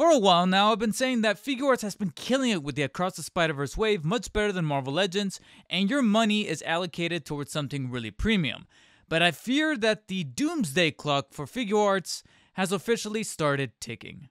For a while now, I've been saying that Figuarts has been killing it with the Across the Spider-Verse wave, much better than Marvel Legends, and your money is allocated towards something really premium. But I fear that the doomsday clock for Figuarts has officially started ticking.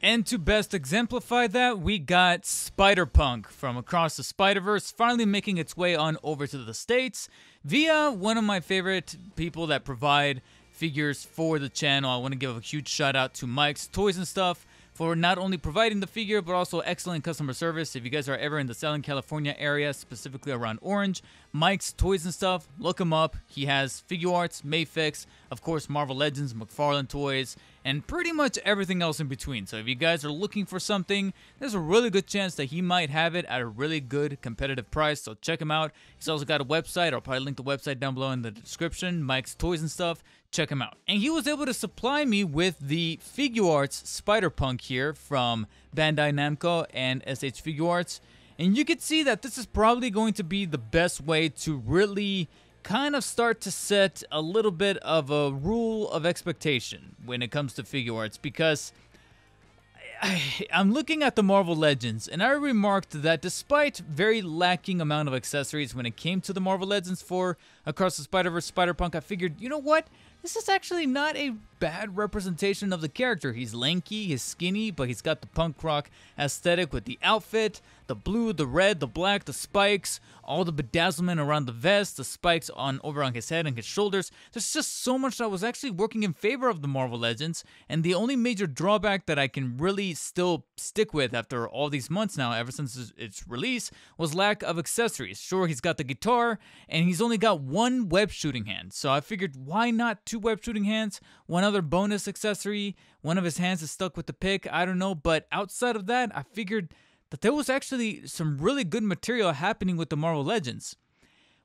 And to best exemplify that, we got Spider Punk from Across the Spider Verse finally making its way on over to the States via one of my favorite people that provide figures for the channel. I want to give a huge shout out to Mike's Toys and Stuff for not only providing the figure but also excellent customer service. If you guys are ever in the Southern California area, specifically around Orange, Mike's Toys and Stuff, look him up. He has Figuarts, Mafex, of course Marvel Legends, McFarlane Toys, and pretty much everything else in between. So if you guys are looking for something, there's a really good chance that he might have it at a really good competitive price. So check him out. He's also got a website. I'll probably link the website down below in the description. Mike's Toys and Stuff check him out. And he was able to supply me with the Figuarts Spider-Punk here from Bandai Namco and SH Figuarts. And you can see that this is probably going to be the best way to really kind of start to set a little bit of a rule of expectation when it comes to Figuarts because I, am looking at the Marvel Legends, and I remarked that despite very lacking amount of accessories when it came to the Marvel Legends for Across the Spider-Verse Spider-Punk, I figured, you know what? This is actually not a bad representation of the character. He's lanky, he's skinny, but he's got the punk rock aesthetic with the outfit, the blue, the red, the black, the spikes, all the bedazzlement around the vest, the spikes on over on his head and his shoulders. There's just so much that was actually working in favor of the Marvel Legends, and the only major drawback that I can really still stick with after all these months now, ever since its release, was lack of accessories. Sure, he's got the guitar, and he's only got one web shooting hand, so I figured why not two web shooting hands, one other bonus accessory, one of his hands is stuck with the pick, I don't know, but outside of that, I figured that there was actually some really good material happening with the Marvel Legends.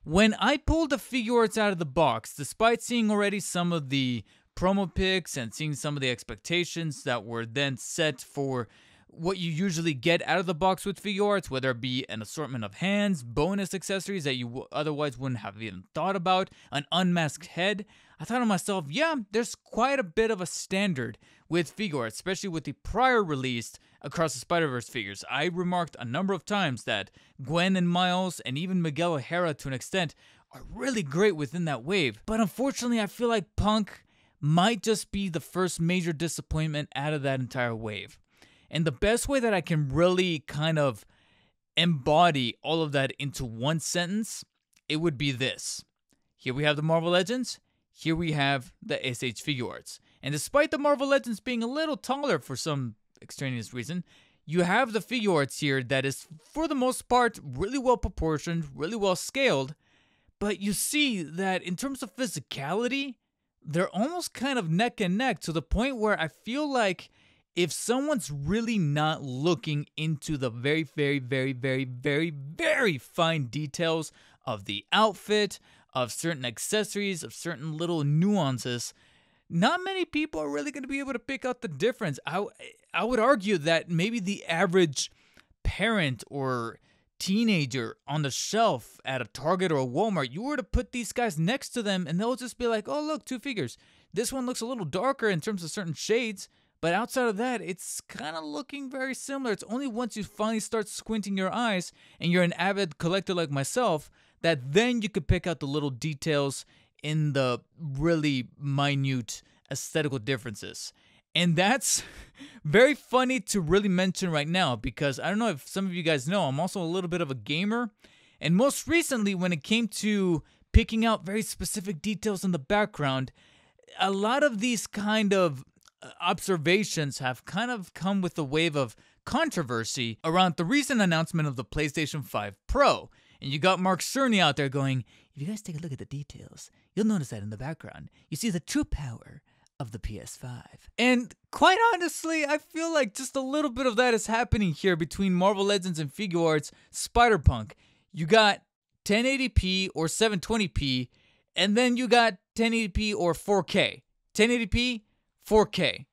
When I pulled the Figuarts out of the box, despite seeing already some of the promo pics and seeing some of the expectations that were then set for what you usually get out of the box with Figuarts, whether it be an assortment of hands, bonus accessories that you otherwise wouldn't have even thought about, an unmasked head. I thought to myself, yeah, there's quite a bit of a standard with Figuarts, especially with the prior released Across the Spider Verse figures. I remarked a number of times that Gwen and Miles, and even Miguel O'Hara to an extent, are really great within that wave. But unfortunately, I feel like Punk might just be the first major disappointment out of that entire wave. And the best way that I can really kind of embody all of that into one sentence, it would be this. Here we have the Marvel Legends, here we have the SH Figuarts. And despite the Marvel Legends being a little taller for some extraneous reason, you have the Figuarts here that is, for the most part, really well proportioned, really well scaled. But you see that in terms of physicality, they're almost kind of neck and neck to the point where I feel like if someone's really not looking into the very, very, very, very, very, very fine details of the outfit, of certain accessories, of certain little nuances, not many people are really going to be able to pick out the difference. I, I would argue that maybe the average parent or teenager on the shelf at a Target or a Walmart, you were to put these guys next to them and they'll just be like, oh, look, two figures. This one looks a little darker in terms of certain shades. But outside of that, it's kind of looking very similar. It's only once you finally start squinting your eyes and you're an avid collector like myself that then you could pick out the little details in the really minute aesthetical differences. And that's very funny to really mention right now because I don't know if some of you guys know, I'm also a little bit of a gamer. And most recently, when it came to picking out very specific details in the background, a lot of these kind of observations have kind of come with a wave of controversy around the recent announcement of the PlayStation 5 Pro. And you got Mark Cerny out there going, if you guys take a look at the details, you'll notice that in the background, you see the true power of the PS5. And quite honestly, I feel like just a little bit of that is happening here between Marvel Legends and Figuarts Spider Punk. You got 1080p or 720p, and then you got 1080p or 4K. 1080p, 4K.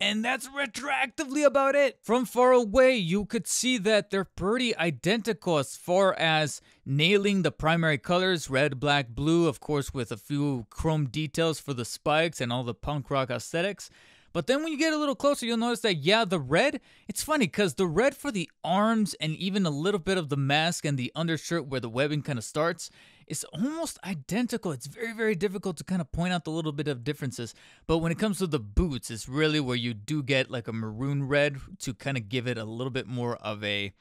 and that's retroactively about it. From far away, you could see that they're pretty identical as far as nailing the primary colors red, black, blue, of course, with a few chrome details for the spikes and all the punk rock aesthetics. But then when you get a little closer, you'll notice that, yeah, the red, it's funny because the red for the arms and even a little bit of the mask and the undershirt where the webbing kind of starts is almost identical. It's very, very difficult to kind of point out the little bit of differences. But when it comes to the boots, it's really where you do get like a maroon red to kind of give it a little bit more of a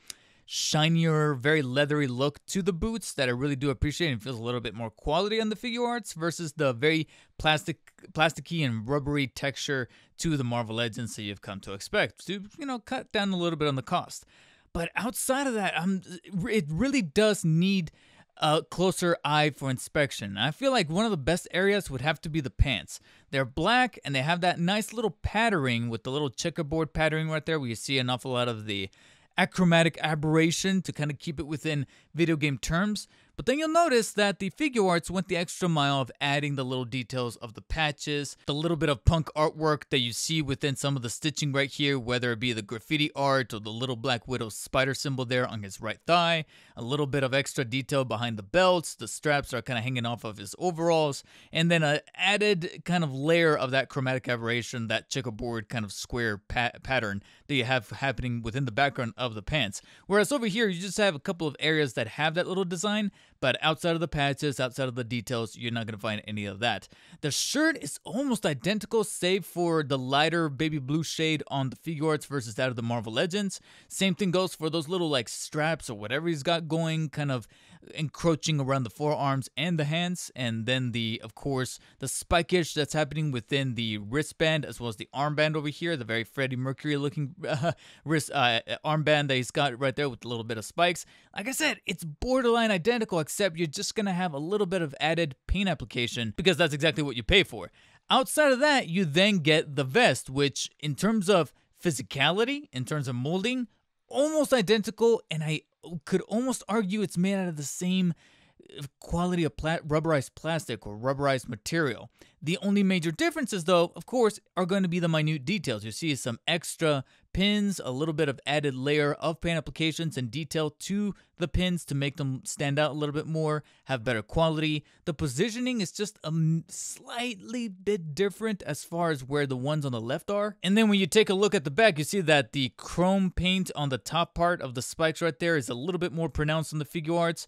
shinier, very leathery look to the boots that I really do appreciate and feels a little bit more quality on the Figuarts versus the very plastic plasticky and rubbery texture to the Marvel Legends that you've come to expect to, you know, cut down a little bit on the cost. But outside of that, I'm it really does need a closer eye for inspection. I feel like one of the best areas would have to be the pants. They're black and they have that nice little patterning with the little checkerboard patterning right there where you see an awful lot of the achromatic aberration to kind of keep it within video game terms. But then you'll notice that the Figuarts went the extra mile of adding the little details of the patches, the little bit of punk artwork that you see within some of the stitching right here, whether it be the graffiti art or the little Black Widow spider symbol there on his right thigh, a little bit of extra detail behind the belts, the straps are kind of hanging off of his overalls, and then an added kind of layer of that chromatic aberration, that checkerboard kind of square pat- pattern that you have happening within the background of the pants. Whereas over here, you just have a couple of areas that have that little design, but outside of the patches, outside of the details, you're not going to find any of that. The shirt is almost identical, save for the lighter baby blue shade on the Figuarts versus that of the Marvel Legends. Same thing goes for those little like straps or whatever he's got going, kind of encroaching around the forearms and the hands, and then the, of course, the spikeage that's happening within the wristband as well as the armband over here, the very Freddie Mercury looking uh, wrist uh, armband that he's got right there with a little bit of spikes. Like I said, it's borderline identical, except you're just gonna have a little bit of added paint application because that's exactly what you pay for. Outside of that, you then get the vest, which, in terms of physicality, in terms of molding, almost identical, and I could almost argue it's made out of the same uh, quality of pla- rubberized plastic or rubberized material. The only major differences, though, of course, are going to be the minute details. You see some extra pins, a little bit of added layer of paint applications and detail to the pins to make them stand out a little bit more, have better quality. The positioning is just a slightly bit different as far as where the ones on the left are. And then when you take a look at the back, you see that the chrome paint on the top part of the spikes right there is a little bit more pronounced on the Figuarts.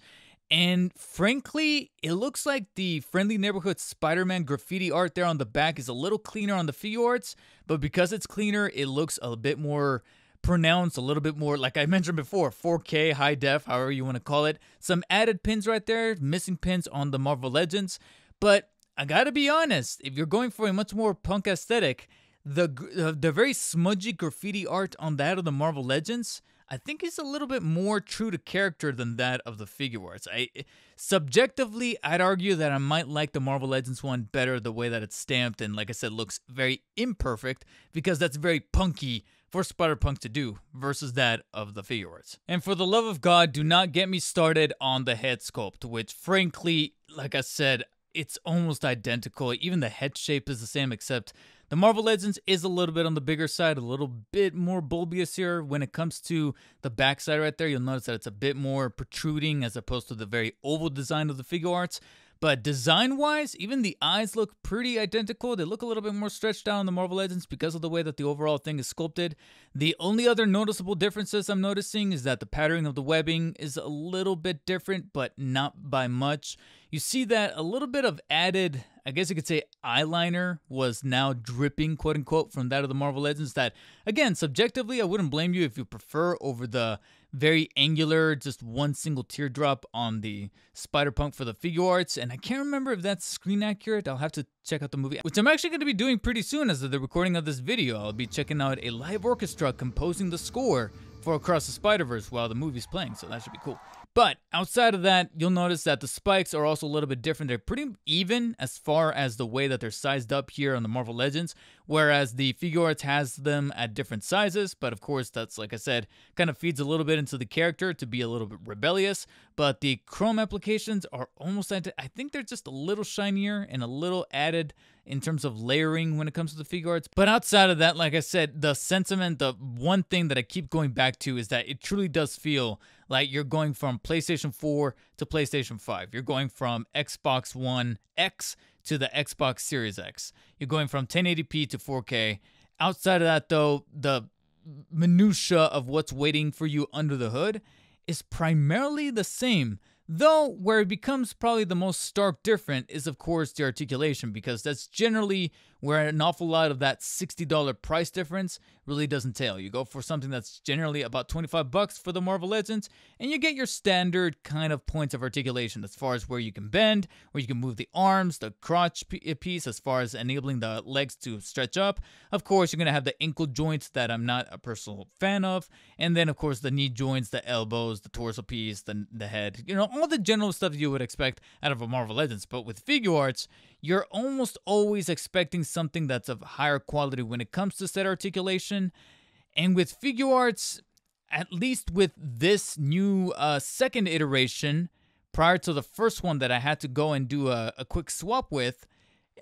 And frankly, it looks like the Friendly Neighborhood Spider Man graffiti art there on the back is a little cleaner on the Figuarts, but because it's cleaner, it looks a bit more pronounced, a little bit more, like I mentioned before, 4K, high def, however you want to call it. Some added pins right there, missing pins on the Marvel Legends. But I gotta be honest, if you're going for a much more punk aesthetic, the, uh, the very smudgy graffiti art on that of the Marvel Legends I think he's a little bit more true to character than that of the Figuarts. I eh, subjectively, I'd argue that I might like the Marvel Legends one better the way that it's stamped and, like I said, looks very imperfect because that's very punky for Spider Punk to do versus that of the Figuarts. And for the love of God, do not get me started on the head sculpt, which frankly, like I said, it's almost identical. Even the head shape is the same, except the Marvel Legends is a little bit on the bigger side, a little bit more bulbous here. When it comes to the backside right there, you'll notice that it's a bit more protruding as opposed to the very oval design of the Figuarts. But design wise, even the eyes look pretty identical. They look a little bit more stretched out on the Marvel Legends because of the way that the overall thing is sculpted. The only other noticeable differences I'm noticing is that the patterning of the webbing is a little bit different, but not by much. You see that a little bit of added, I guess you could say, eyeliner was now dripping, quote unquote, from that of the Marvel Legends. That, again, subjectively, I wouldn't blame you if you prefer over the very angular, just one single teardrop on the Spider Punk for the Figuarts. And I can't remember if that's screen accurate. I'll have to check out the movie, which I'm actually going to be doing pretty soon as of the recording of this video. I'll be checking out a live orchestra composing the score for Across the Spider Verse while the movie's playing, so that should be cool. But outside of that, you'll notice that the spikes are also a little bit different. They're pretty even as far as the way that they're sized up here on the Marvel Legends, whereas the Figuarts has them at different sizes. But of course, that's like I said, kind of feeds a little bit into the character to be a little bit rebellious. But the chrome applications are almost I think they're just a little shinier and a little added in terms of layering when it comes to the Figuarts. But outside of that, like I said, the sentiment, the one thing that I keep going back to is that it truly does feel like you're going from PlayStation 4 to PlayStation 5. You're going from Xbox One X to the Xbox Series X. You're going from 1080p to 4K. Outside of that, though, the minutia of what's waiting for you under the hood is primarily the same Though, where it becomes probably the most stark different is, of course, the articulation, because that's generally where an awful lot of that $60 price difference really doesn't tail. You go for something that's generally about 25 bucks for the Marvel Legends, and you get your standard kind of points of articulation as far as where you can bend, where you can move the arms, the crotch uh, piece, as far as enabling the legs to stretch up. Of course, you're going to have the ankle joints that I'm not a personal fan of, and then, of course, the knee joints, the elbows, the torso piece, the, the head, you know, all the general stuff you would expect out of a Marvel Legends. But with Figuarts, you're almost always expecting something that's of higher quality when it comes to set articulation. And with Figuarts, at least with this new uh, second iteration, prior to the first one that I had to go and do a, a quick swap with,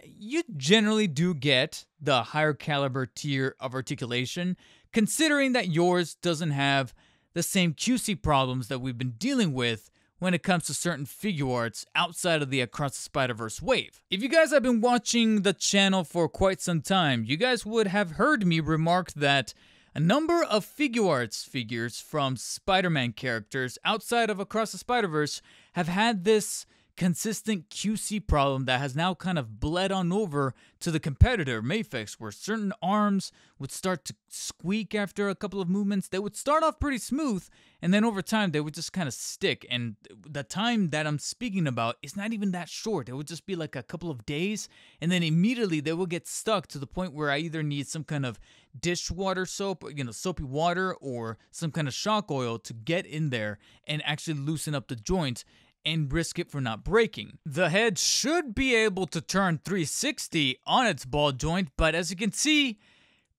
you generally do get the higher caliber tier of articulation, considering that yours doesn't have the same QC problems that we've been dealing with when it comes to certain Figuarts outside of the Across the Spider-Verse wave. If you guys have been watching the channel for quite some time, you guys would have heard me remark that a number of Figuarts figures from Spider-Man characters outside of Across the Spider-Verse have had this consistent QC problem that has now kind of bled on over to the competitor, Mafex, where certain arms would start to squeak after a couple of movements. They would start off pretty smooth, and then over time they would just kind of stick. And the time that I'm speaking about is not even that short. It would just be like a couple of days, and then immediately they would get stuck to the point where I either need some kind of dishwater soap, you know, soapy water, or some kind of shock oil to get in there and actually loosen up the joint and risk it for not breaking. The head should be able to turn 360 on its ball joint, but as you can see,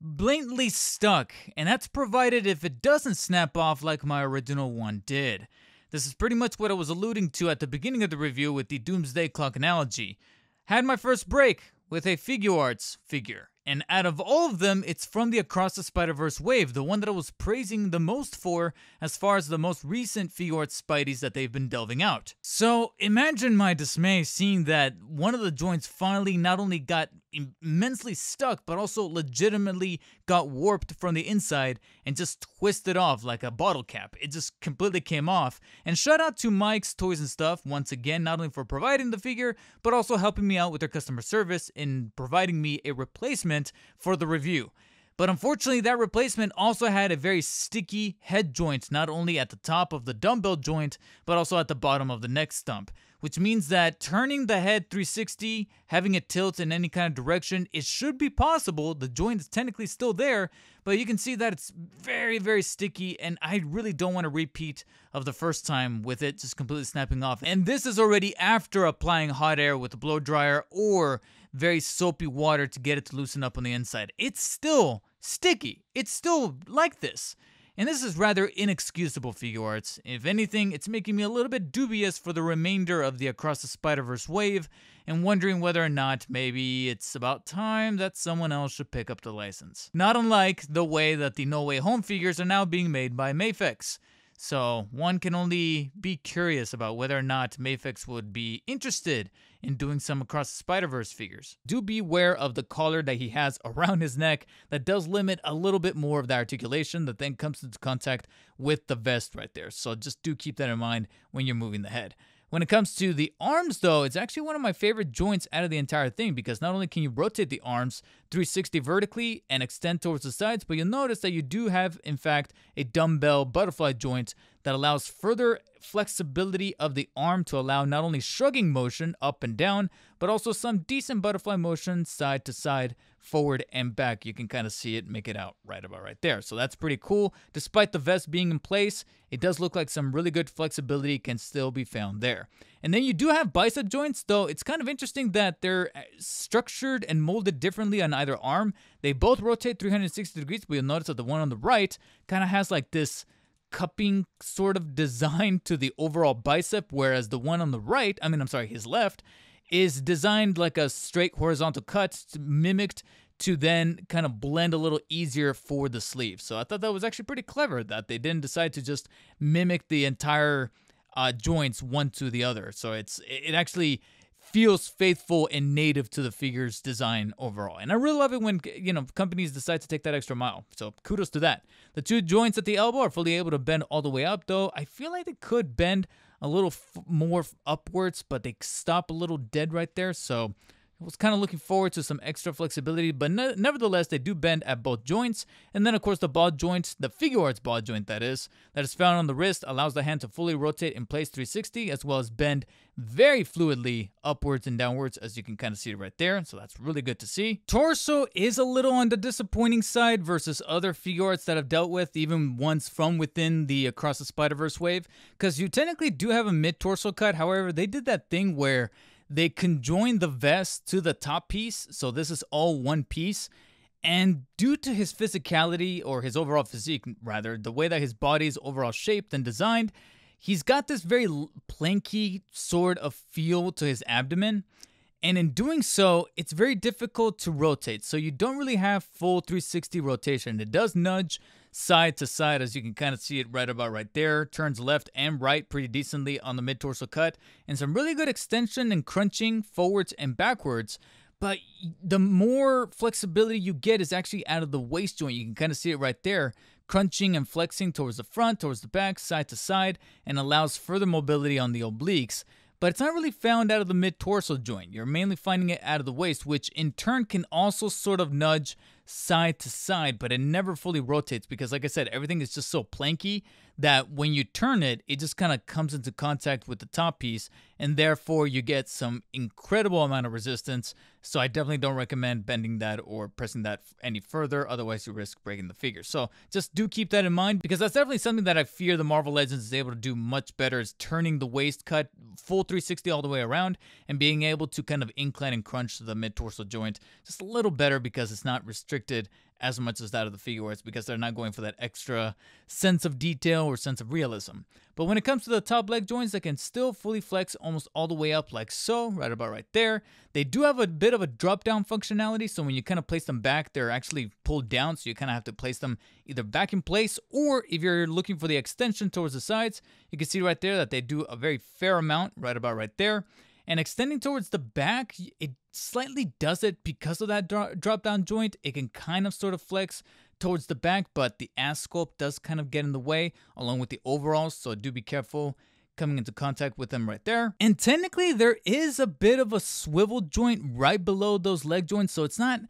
blatantly stuck, and that's provided if it doesn't snap off like my original one did. This is pretty much what I was alluding to at the beginning of the review with the Doomsday Clock analogy. Had my first break with a Figuarts figure, and out of all of them, it's from the Across the Spider Verse wave, the one that I was praising the most for as far as the most recent Figuarts Spideys that they've been delving out. So imagine my dismay seeing that one of the joints finally not only got immensely stuck, but also legitimately got warped from the inside and just twisted off like a bottle cap. It just completely came off. And shout out to Mike's Toys and Stuff once again, not only for providing the figure, but also helping me out with their customer service in providing me a replacement for the review. But unfortunately, that replacement also had a very sticky head joint, not only at the top of the dumbbell joint, but also at the bottom of the neck stump which means that turning the head 360, having it tilt in any kind of direction, it should be possible. The joint is technically still there, but you can see that it's very, very sticky, and I really don't want a repeat of the first time with it just completely snapping off. And this is already after applying hot air with a blow dryer or very soapy water to get it to loosen up on the inside. It's still sticky. It's still like this. And this is rather inexcusable for Figuarts. If anything, it's making me a little bit dubious for the remainder of the Across the Spider-Verse wave, and wondering whether or not maybe it's about time that someone else should pick up the license. Not unlike the way that the No Way Home figures are now being made by Mafex. So one can only be curious about whether or not Mafex would be interested in doing some Across the Spider-Verse figures. Do beware of the collar that he has around his neck that does limit a little bit more of the articulation that then comes into contact with the vest right there. So just do keep that in mind when you're moving the head. When it comes to the arms, though, it's actually one of my favorite joints out of the entire thing because not only can you rotate the arms 360 vertically and extend towards the sides, but you'll notice that you do have, in fact, a dumbbell butterfly joint that allows further flexibility of the arm to allow not only shrugging motion up and down, but also some decent butterfly motion side to side, forward and back. You can kind of see it, make it out right about right there. So that's pretty cool. Despite the vest being in place, it does look like some really good flexibility can still be found there. And then you do have bicep joints, though it's kind of interesting that they're uh, structured and molded differently on either arm. They both rotate 360 degrees, but you'll notice that the one on the right kind of has like this cupping sort of design to the overall bicep, whereas the one on the right, I mean, I'm sorry, his left, is designed like a straight horizontal cut, mimicked to then kind of blend a little easier for the sleeve. So I thought that was actually pretty clever that they didn't decide to just mimic the entire uh, joints one to the other. So it's it actually feels faithful and native to the figure's design overall. And I really love it when you know companies decide to take that extra mile. So kudos to that. The two joints at the elbow are fully able to bend all the way up, though I feel like they could bend a little f- more upwards, but they stop a little dead right there. So Was kind of looking forward to some extra flexibility, but ne- nevertheless, they do bend at both joints. And then, of course, the ball joint, the Figuarts ball joint that is, that is found on the wrist, allows the hand to fully rotate in place 360 as well as bend very fluidly upwards and downwards, as you can kind of see right there. So that's really good to see. Torso is a little on the disappointing side versus other Figuarts that I've dealt with, even ones from within the Across the Spider Verse wave, because you technically do have a mid torso cut. However, they did that thing where they conjoined the vest to the top piece, so this is all one piece. And due to his physicality, or his overall physique, rather, the way that his body is overall shaped and designed, he's got this very planky sort of feel to his abdomen. And in doing so, it's very difficult to rotate. So you don't really have full 360 rotation. It does nudge side to side, as you can kind of see it right about right there. Turns left and right pretty decently on the mid torso cut, and some really good extension and crunching forwards and backwards. But the more flexibility you get is actually out of the waist joint. You can kind of see it right there, crunching and flexing towards the front, towards the back, side to side, and allows further mobility on the obliques but it's not really found out of the mid torso joint. You're mainly finding it out of the waist, which in turn can also sort of nudge side to side, but it never fully rotates because, like I said, everything is just so planky that when you turn it, it just kind of comes into contact with the top piece, and therefore you get some incredible amount of resistance. So I definitely don't recommend bending that or pressing that any further, otherwise you risk breaking the figure. So just do keep that in mind because that's definitely something that I fear the Marvel Legends is able to do much better is turning the waist cut full 360 all the way around and being able to kind of incline and crunch the mid torso joint just a little better because it's not restricted as much as that of the Figuarts because they're not going for that extra sense of detail or sense of realism. But when it comes to the top leg joints, they can still fully flex almost all the way up like so, right about right there. They do have a bit of a drop down functionality, so when you kind of place them back, they're actually pulled down, so you kind of have to place them either back in place or if you're looking for the extension towards the sides, you can see right there that they do a very fair amount right about right there. And extending towards the back, it slightly does it because of that drop down joint. It can kind of sort of flex towards the back, but the ass sculpt does kind of get in the way along with the overalls, so do be careful coming into contact with them right there. And technically, there is a bit of a swivel joint right below those leg joints, so it's not,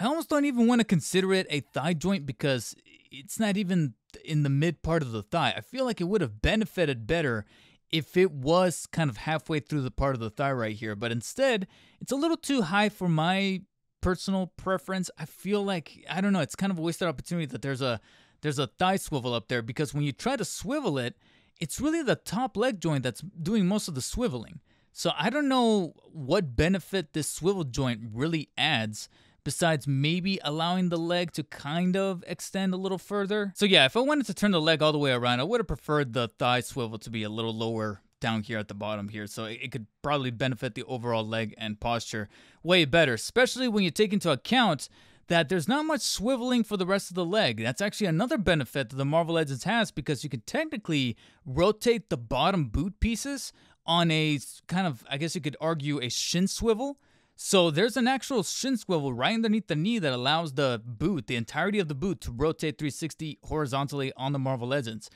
I almost don't even want to consider it a thigh joint because it's not even in the mid part of the thigh. I feel like it would have benefited better if it was kind of halfway through the part of the thigh right here, but instead it's a little too high for my personal preference. I feel like I don't know, it's kind of a wasted opportunity that there's a there's a thigh swivel up there because when you try to swivel it, it's really the top leg joint that's doing most of the swiveling. So I don't know what benefit this swivel joint really adds besides maybe allowing the leg to kind of extend a little further. So yeah, if I wanted to turn the leg all the way around, I would have preferred the thigh swivel to be a little lower down here at the bottom here. So it could probably benefit the overall leg and posture way better, especially when you take into account that there's not much swiveling for the rest of the leg. That's actually another benefit that the Marvel Legends has because you can technically rotate the bottom boot pieces on a kind of, I guess you could argue, a shin swivel. So there's an actual shin swivel right underneath the knee that allows the boot, the entirety of the boot, to rotate 360 horizontally on the Marvel Legends.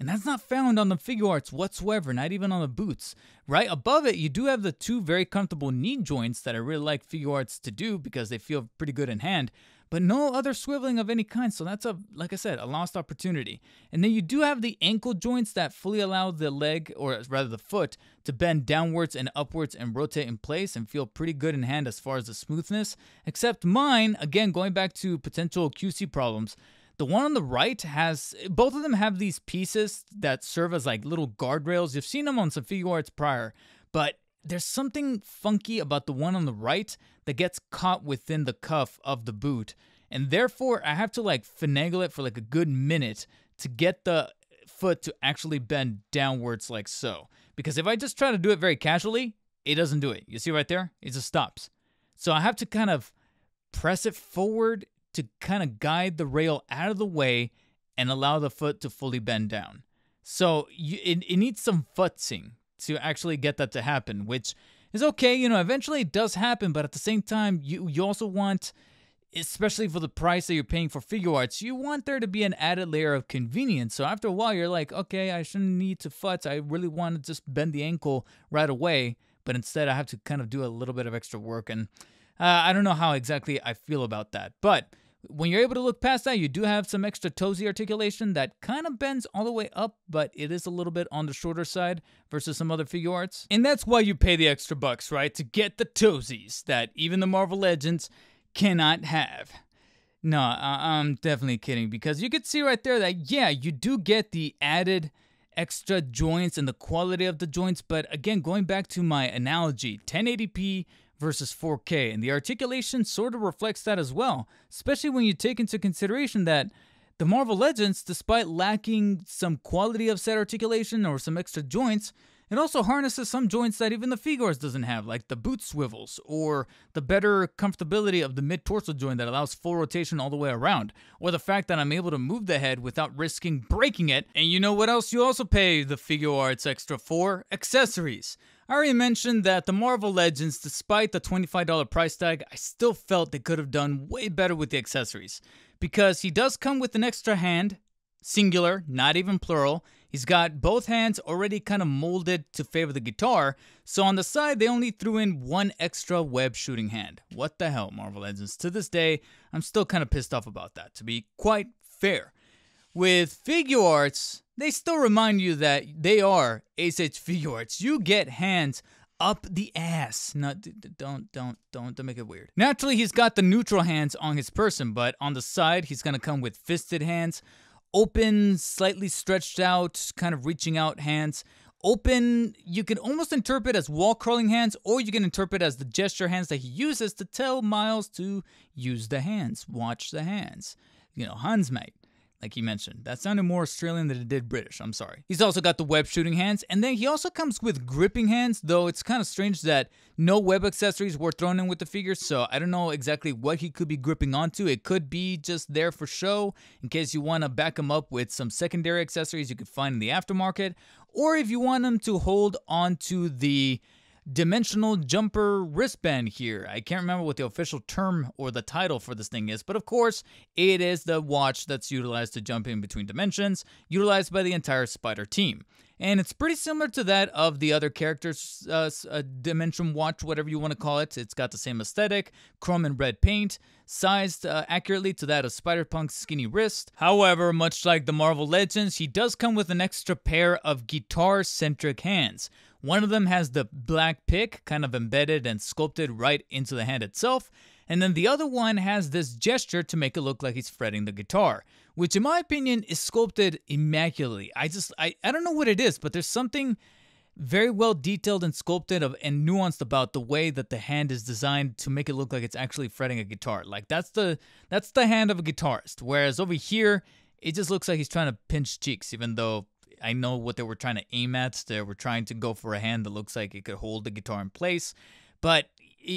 And that's not found on the Figuarts whatsoever, not even on the boots. Right above it, you do have the two very comfortable knee joints that I really like Figuarts to do because they feel pretty good in hand but no other swiveling of any kind. So that's a, like I said, a lost opportunity. And then you do have the ankle joints that fully allow the leg, or rather the foot, to bend downwards and upwards and rotate in place and feel pretty good in hand as far as the smoothness. Except mine, again, going back to potential QC problems, the one on the right has both of them have these pieces that serve as like little guardrails. You've seen them on some Figuarts prior, but there's something funky about the one on the right that gets caught within the cuff of the boot. And therefore, I have to like finagle it for like a good minute to get the foot to actually bend downwards like so. Because if I just try to do it very casually, it doesn't do it. You see right there? It just stops. So I have to kind of press it forward to kind of guide the rail out of the way and allow the foot to fully bend down. So you, it, it needs some futzing to actually get that to happen, which is okay. You know, eventually it does happen, but at the same time, you, you also want, especially for the price that you're paying for Figuarts, you want there to be an added layer of convenience. So after a while, you're like, okay, I shouldn't need to futz. I really want to just bend the ankle right away, but instead I have to kind of do a little bit of extra work. And uh, I don't know how exactly I feel about that. But when you're able to look past that, you do have some extra toesy articulation that kind of bends all the way up, but it is a little bit on the shorter side versus some other Figuarts. And that's why you pay the extra bucks, right? To get the toesies that even the Marvel Legends cannot have. No, I'm definitely kidding because you could see right there that, yeah, you do get the added extra joints and the quality of the joints. But again, going back to my analogy, 1080p versus 4K, and the articulation sort of reflects that as well, especially when you take into consideration that the Marvel Legends, despite lacking some quality of set articulation or some extra joints, it also harnesses some joints that even the Figuarts doesn't have, like the boot swivels, or the better comfortability of the mid-torso joint that allows full rotation all the way around, or the fact that I'm able to move the head without risking breaking it. And you know what else you also pay the Figuarts extra for? Accessories. I already mentioned that the Marvel Legends, despite the $25 price tag, I still felt they could have done way better with the accessories. Because he does come with an extra hand, singular, not even plural. He's got both hands already kind of molded to favor the guitar, so on the side they only threw in one extra web shooting hand. What the hell, Marvel Legends? To this day, I'm still kind of pissed off about that, to be quite fair. With Figuarts, they still remind you that they are H Figuarts. You get hands up the ass. No, don't, don't, don't, don't make it weird. Naturally, he's got the neutral hands on his person, but on the side, he's gonna come with fisted hands, open, slightly stretched out, kind of reaching out hands. Open, you can almost interpret as wall crawling hands, or you can interpret as the gesture hands that he uses to tell Miles to use the hands, watch the hands. You know, Hans mate like he mentioned. That sounded more Australian than it did British, I'm sorry. He's also got the web shooting hands, and then he also comes with gripping hands, though it's kind of strange that no web accessories were thrown in with the figure, so I don't know exactly what he could be gripping onto. It could be just there for show, in case you want to back him up with some secondary accessories you could find in the aftermarket, or if you want him to hold onto the dimensional jumper wristband here. I can't remember what the official term or the title for this thing is, but of course, it is the watch that's utilized to jump in between dimensions, utilized by the entire Spider team. And it's pretty similar to that of the other characters' uh, uh, Dimension Watch, whatever you want to call it. It's got the same aesthetic, chrome and red paint, sized uh, accurately to that of Spider-Punk's skinny wrist. However, much like the Marvel Legends, he does come with an extra pair of guitar-centric hands, one of them has the black pick kind of embedded and sculpted right into the hand itself, and then the other one has this gesture to make it look like he's fretting the guitar, which in my opinion is sculpted immaculately. I just I, I don't know what it is, but there's something very well detailed and sculpted of, and nuanced about the way that the hand is designed to make it look like it's actually fretting a guitar. Like that's the that's the hand of a guitarist. Whereas over here, it just looks like he's trying to pinch cheeks, even though I know what they were trying to aim at. They were trying to go for a hand that looks like it could hold the guitar in place. But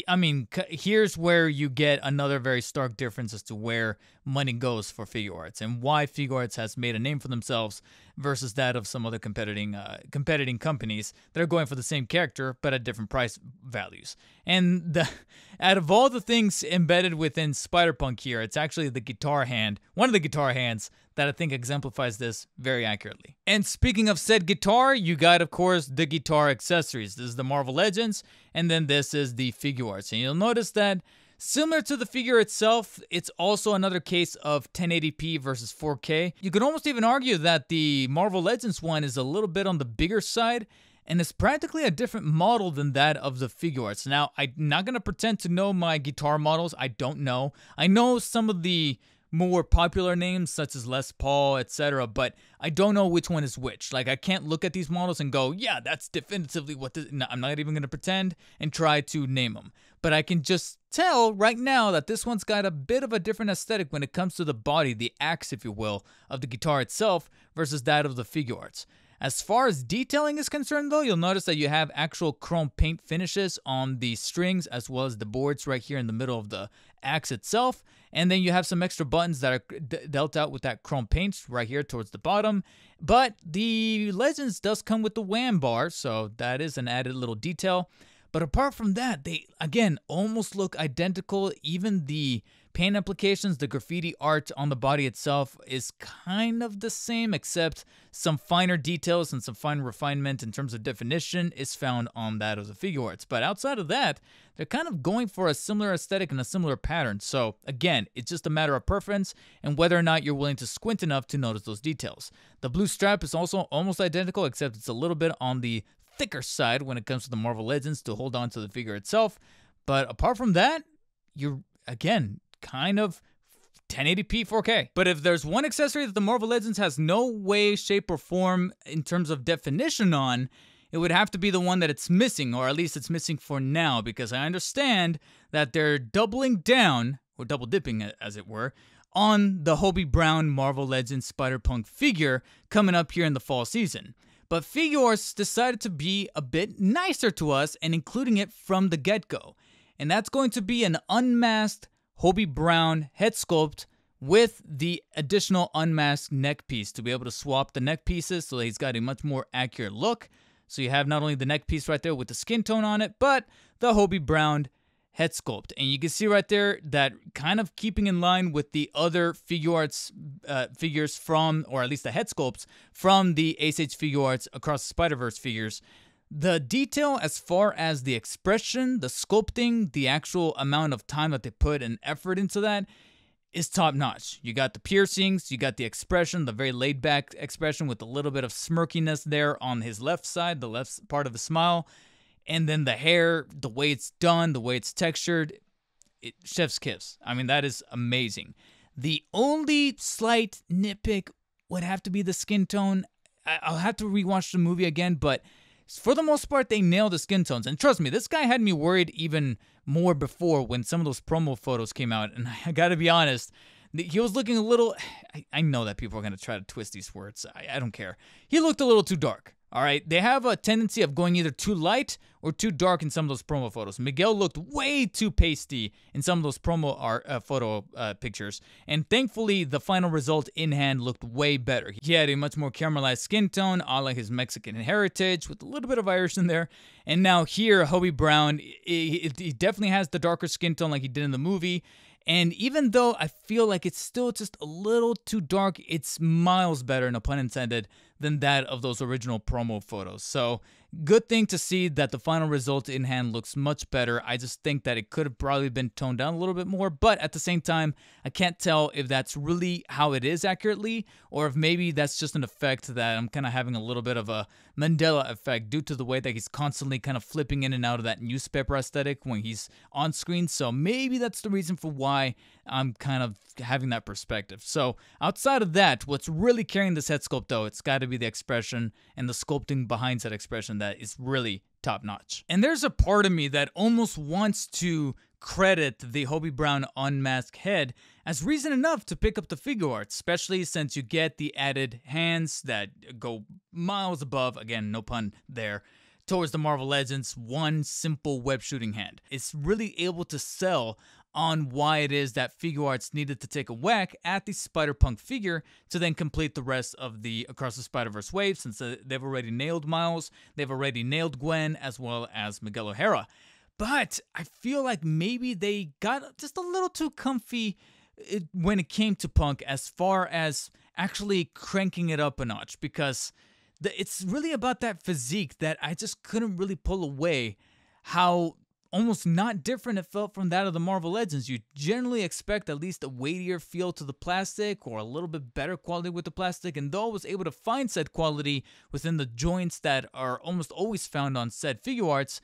I mean, here's where you get another very stark difference as to where money goes for Figuarts and why Figuarts has made a name for themselves versus that of some other competing uh, competing companies that are going for the same character but at different price values. And the out of all the things embedded within Spider-Punk here, it's actually the guitar hand, one of the guitar hands that I think exemplifies this very accurately. And speaking of said guitar, you got, of course, the guitar accessories. This is the Marvel Legends, and then this is the Figuarts. And you'll notice that Similar to the figure itself, it's also another case of 1080p versus 4K. You could almost even argue that the Marvel Legends one is a little bit on the bigger side, and it's practically a different model than that of the Figuarts. Now, I'm not going to pretend to know my guitar models. I don't know. I know some of the more popular names such as Les Paul, etc. But I don't know which one is which. Like I can't look at these models and go, yeah, that's definitively what. This, no, I'm not even gonna pretend and try to name them. But I can just tell right now that this one's got a bit of a different aesthetic when it comes to the body, the axe, if you will, of the guitar itself versus that of the Figuarts. As far as detailing is concerned, though, you'll notice that you have actual chrome paint finishes on the strings as well as the boards right here in the middle of the axe itself. And then you have some extra buttons that are d- dealt out with that chrome paint right here towards the bottom. But the Legends does come with the wham bar, so that is an added little detail. But apart from that, they again almost look identical. Even the paint applications, the graffiti art on the body itself is kind of the same, except some finer details and some fine refinement in terms of definition is found on that of the Figuarts. But outside of that, they're kind of going for a similar aesthetic and a similar pattern. So again, it's just a matter of preference and whether or not you're willing to squint enough to notice those details. The blue strap is also almost identical, except it's a little bit on the thicker side when it comes to the Marvel Legends to hold on to the figure itself. But apart from that, you're again kind of 1080p 4K. But if there's one accessory that the Marvel Legends has no way, shape, or form in terms of definition on, it would have to be the one that it's missing, or at least it's missing for now, because I understand that they're doubling down, or double dipping as it were, on the Hobie Brown Marvel Legends Spider Punk figure coming up here in the fall season. But Figuarts decided to be a bit nicer to us and including it from the get go. And that's going to be an unmasked Hobie Brown head sculpt with the additional unmasked neck piece to be able to swap the neck pieces so that he's got a much more accurate look. So you have not only the neck piece right there with the skin tone on it, but the Hobie Brown head sculpt. And you can see right there that kind of keeping in line with the other Figuarts uh, figures from, or at least the head sculpts from the SH Figuarts Across the Spider-Verse figures. The detail as far as the expression, the sculpting, the actual amount of time that they put and effort into that is top notch. You got the piercings, you got the expression, the very laid back expression with a little bit of smirkiness there on his left side, the left part of the smile and then the hair, the way it's done, the way it's textured, it, chef's kiss. I mean, that is amazing. The only slight nitpick would have to be the skin tone. I, I'll have to rewatch the movie again, but for the most part, they nailed the skin tones. And trust me, this guy had me worried even more before when some of those promo photos came out. And I gotta be honest, he was looking a little. I, I know that people are gonna try to twist these words. I, I don't care. He looked a little too dark. All right, they have a tendency of going either too light or too dark in some of those promo photos. Miguel looked way too pasty in some of those promo art uh, photo uh, pictures, and thankfully, the final result in hand looked way better. He had a much more caramelized skin tone, a la his Mexican heritage, with a little bit of Irish in there. And now here, Hobie Brown, he definitely has the darker skin tone like he did in the movie. And even though I feel like it's still just a little too dark, it's miles better, no pun intended, than that of those original promo photos. So Good thing to see that the final result in hand looks much better. I just think that it could have probably been toned down a little bit more, but at the same time, I can't tell if that's really how it is accurately or if maybe that's just an effect that I'm kind of having a little bit of a Mandela effect due to the way that he's constantly kind of flipping in and out of that newspaper aesthetic when he's on screen. So maybe that's the reason for why I'm kind of having that perspective. So outside of that, what's really carrying this head sculpt though, it's got to be the expression and the sculpting behind that expression that is really top notch. And there's a part of me that almost wants to credit the Hobie Brown unmasked head as reason enough to pick up the figure art, especially since you get the added hands that go miles above, again, no pun there, towards the Marvel Legends one simple web shooting hand. It's really able to sell on why it is that Figuarts needed to take a whack at the Spider-Punk figure to then complete the rest of the Across the Spider-Verse wave since uh, they've already nailed Miles, they've already nailed Gwen, as well as Miguel O'Hara. But I feel like maybe they got just a little too comfy uh, when it came to Punk as far as actually cranking it up a notch because it's really about that physique that I just couldn't really pull away how almost not different it felt from that of the Marvel Legends. You generally expect at least a weightier feel to the plastic or a little bit better quality with the plastic, and though I was able to find said quality within the joints that are almost always found on said Figuarts,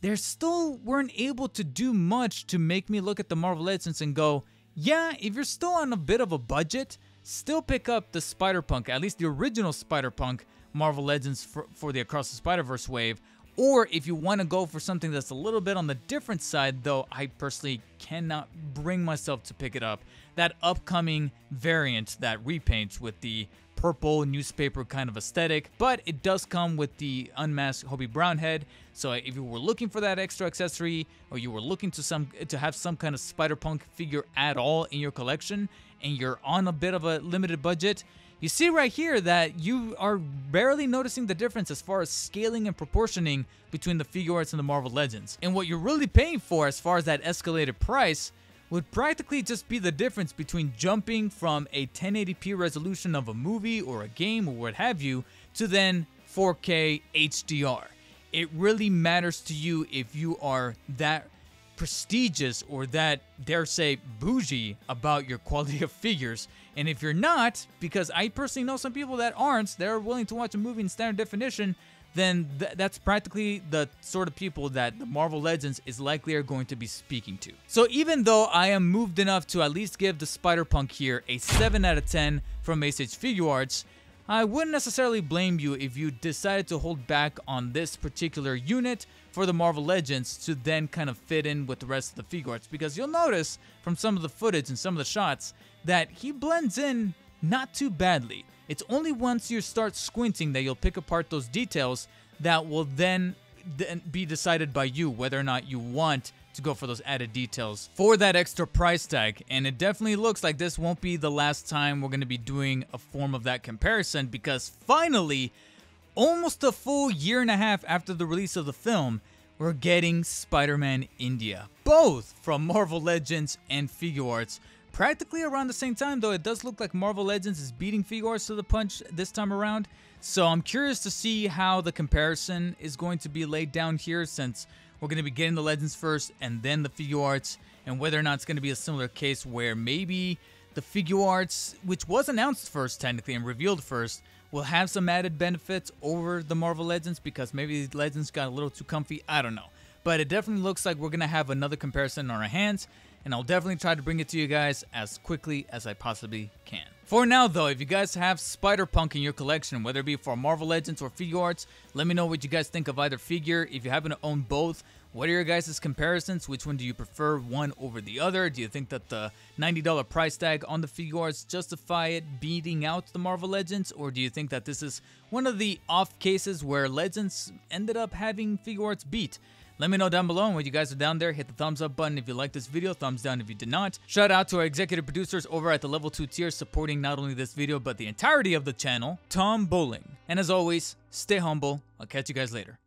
they still weren't able to do much to make me look at the Marvel Legends and go, yeah, if you're still on a bit of a budget, still pick up the Spider-Punk, at least the original Spider-Punk Marvel Legends for, for the Across the Spider-Verse wave. Or if you want to go for something that's a little bit on the different side, though I personally cannot bring myself to pick it up, that upcoming variant that repaints with the purple newspaper kind of aesthetic, but it does come with the unmasked Hobie Brown head. So if you were looking for that extra accessory, or you were looking to some to have some kind of Spider-Punk figure at all in your collection, and you're on a bit of a limited budget, you see right here that you are barely noticing the difference as far as scaling and proportioning between the Figuarts and the Marvel Legends. And what you're really paying for as far as that escalated price would practically just be the difference between jumping from a 1080p resolution of a movie or a game or what have you to then 4K HDR. It really matters to you if you are that prestigious or that, dare say, bougie about your quality of figures. And if you're not, because I personally know some people that aren't, they're willing to watch a movie in standard definition, then th- that's practically the sort of people that the Marvel Legends is likely are going to be speaking to. So even though I am moved enough to at least give the Spider-Punk here a 7 out of 10 from SH Figuarts, I wouldn't necessarily blame you if you decided to hold back on this particular unit for the Marvel Legends to then kind of fit in with the rest of the Figuarts because you'll notice from some of the footage and some of the shots that he blends in not too badly. It's only once you start squinting that you'll pick apart those details that will then be decided by you whether or not you want to go for those added details for that extra price tag. And it definitely looks like this won't be the last time we're going to be doing a form of that comparison because finally, almost a full year and a half after the release of the film, we're getting Spider-Man India, both from Marvel Legends and Figuarts practically around the same time, though it does look like Marvel Legends is beating Figuarts to the punch this time around. So I'm curious to see how the comparison is going to be laid down here since we're going to be getting the Legends first and then the Figuarts, and whether or not it's going to be a similar case where maybe the Figuarts, which was announced first technically and revealed first, will have some added benefits over the Marvel Legends because maybe the Legends got a little too comfy. I don't know. But it definitely looks like we're going to have another comparison on our hands and I'll definitely try to bring it to you guys as quickly as I possibly can. For now though, if you guys have Spider-Punk in your collection, whether it be for Marvel Legends or Figuarts, let me know what you guys think of either figure. If you happen to own both, what are your guys' comparisons? Which one do you prefer one over the other? Do you think that the $90 price tag on the Figuarts justify it beating out the Marvel Legends? Or do you think that this is one of the off cases where Legends ended up having Figuarts beat? Let me know down below and when you guys are down there, hit the thumbs up button if you like this video, thumbs down if you did not. Shout out to our executive producers over at the level 2 tier supporting not only this video but the entirety of the channel, Tom Bowling. And as always, stay humble. I'll catch you guys later.